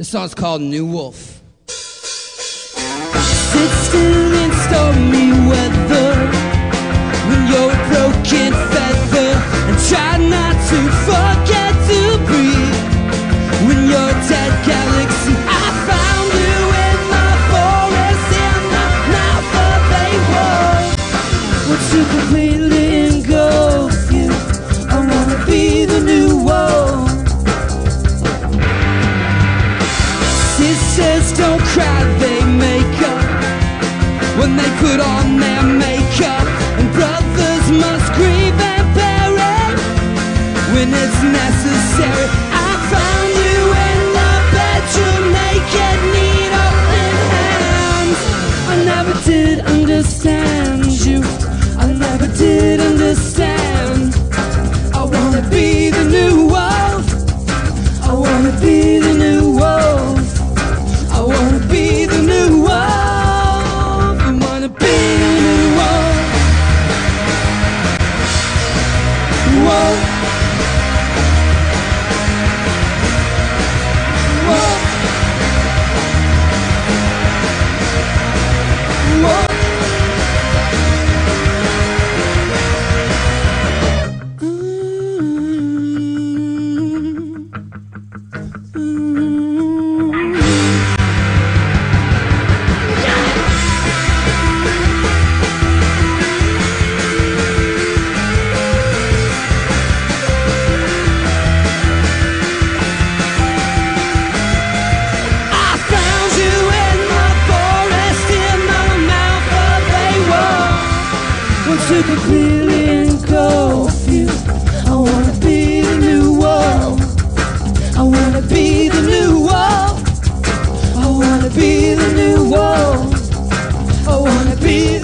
This song's called New Wolf. In stormy weather when you're a broken feather and try not to forget to breathe. When you're dead galaxy, I found you in forest in the mouth of a wolf. Want to completely Misses don't cry, they make up when they put on their makeup. And brothers must grieve and bury when it's necessary. I found you in the bedroom, naked, need open hands. I never did understand. won't want to be clearly and. I wanna be the new wolf. I wanna be the new wolf. I wanna be the new wolf. I wanna be